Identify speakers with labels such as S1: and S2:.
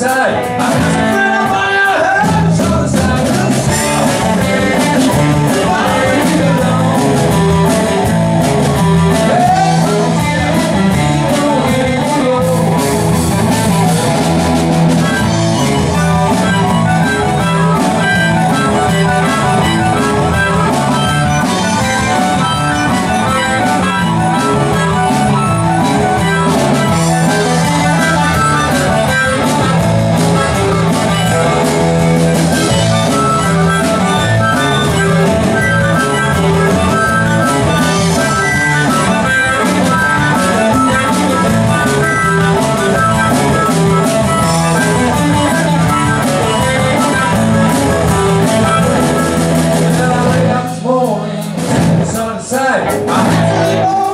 S1: Side. Atenção!